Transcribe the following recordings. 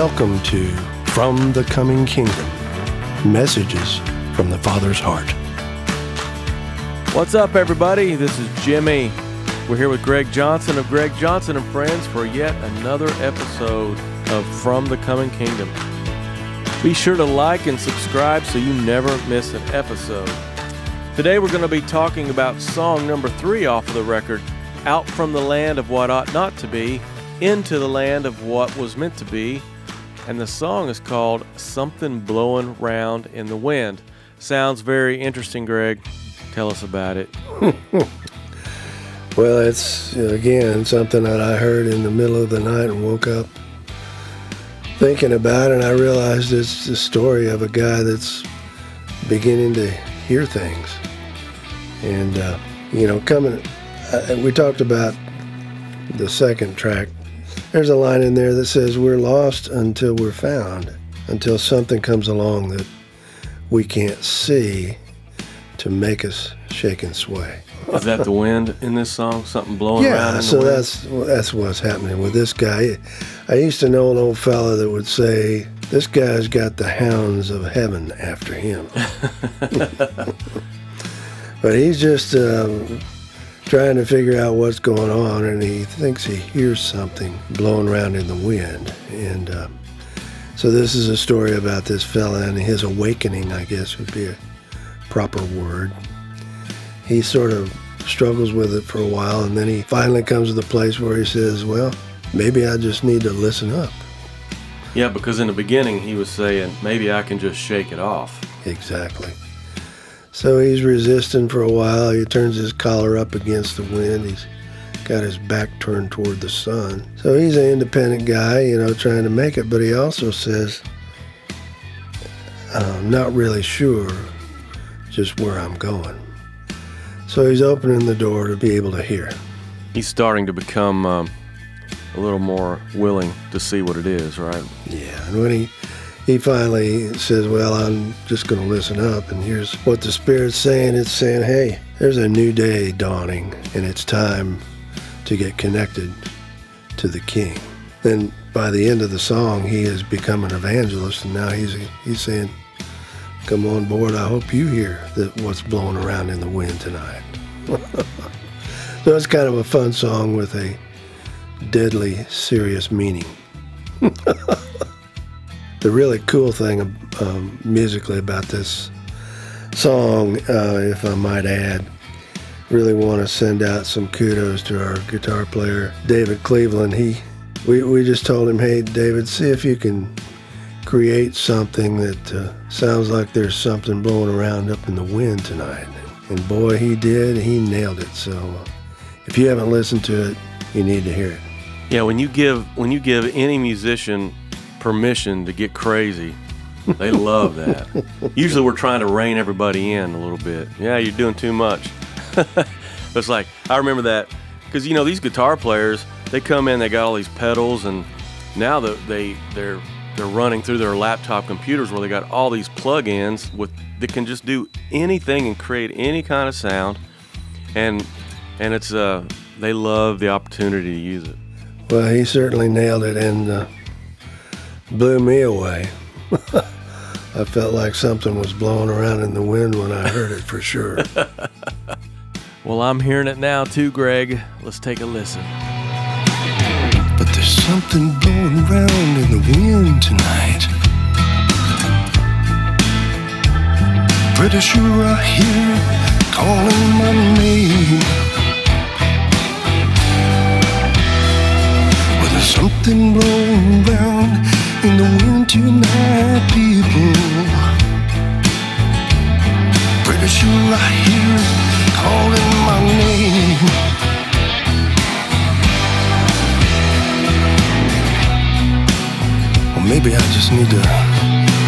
Welcome to From the Coming Kingdom Messages from the Father's Heart. What's up, everybody? This is Jimmy. We're here with Greg Johnson of Greg Johnson and Friends for yet another episode of From the Coming Kingdom. Be sure to like and subscribe so you never miss an episode. Today we're going to be talking about song number three off of the record, Out from the Land of What Ought Not to Be, Into the Land of What Was Meant to Be. And the song is called Something Blowing Round in the Wind. Sounds very interesting, Greg. Tell us about it. well, it's, again, something that I heard in the middle of the night and woke up thinking about it, and I realized it's the story of a guy that's beginning to hear things. And, uh, you know, coming, uh, we talked about the second track. There's a line in there that says, We're lost until we're found, until something comes along that we can't see to make us shake and sway. Is that the wind in this song? Something blowing yeah, around? Yeah, so that's that's what's happening with this guy. I used to know an old fella that would say, "This guy's got the hounds of heaven after him," but he's just um, trying to figure out what's going on, and he thinks he hears something blowing around in the wind, and. Uh, so this is a story about this fella and his awakening, I guess would be a proper word he sort of struggles with it for a while, and then he finally comes to the place where he says, Well, maybe I just need to listen up. Yeah, because in the beginning he was saying, Maybe I can just shake it off. Exactly. So he's resisting for a while. He turns his collar up against the wind. He's got his back turned toward the sun. So he's an independent guy, you know, trying to make it, but he also says, I'm not really sure just where I'm going. So he's opening the door to be able to hear. He's starting to become um, a little more willing to see what it is, right? Yeah, and when he he finally says, "Well, I'm just going to listen up," and here's what the Spirit's saying. It's saying, "Hey, there's a new day dawning, and it's time to get connected to the King." Then by the end of the song, he has become an evangelist, and now he's he's saying, come on board. I hope you hear that what's blowing around in the wind tonight. so it's kind of a fun song with a deadly serious meaning. the really cool thing um, musically about this song, uh, if I might add, really want to send out some kudos to our guitar player, David Cleveland. He, we, we just told him, hey, David, see if you can create something that uh, sounds like there's something blowing around up in the wind tonight. And boy, he did. He nailed it. So uh, if you haven't listened to it, you need to hear it. Yeah, when you give when you give any musician permission to get crazy, they love that. Usually, we're trying to rein everybody in a little bit. Yeah, you're doing too much. it's like I remember that because you know these guitar players, they come in, they got all these pedals, and now that they they're they're running through their laptop computers where they got all these plugins with that can just do anything and create any kind of sound and and it's uh they love the opportunity to use it well he certainly nailed it and uh, blew me away i felt like something was blowing around in the wind when i heard it for sure well i'm hearing it now too greg let's take a listen But there's something blowing around in the wind tonight. Pretty sure I hear calling my name. Well, there's something blowing around in the wind tonight, people. Pretty sure I hear calling my name. Or maybe I just need to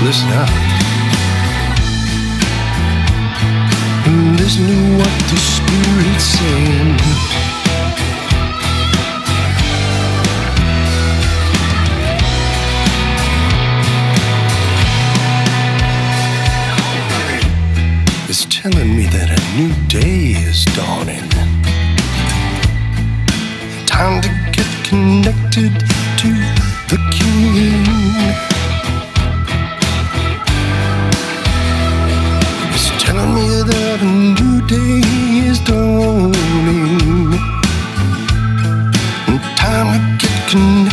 listen up. And listen to what the Spirit's saying. telling me that a new day is dawning. Time to get connected to the King. It's telling me that a new day is dawning. Time to get connected.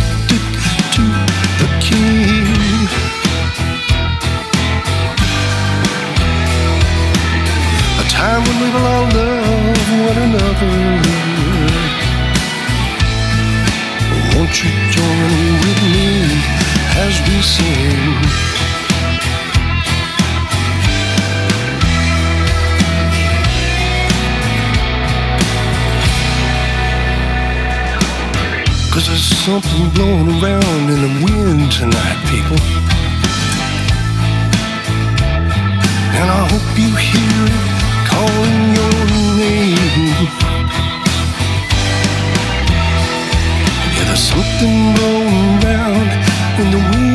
Cause there's something blowing around in the wind tonight, people. And I hope you hear it calling your name. Yeah, there's something blowing around in the wind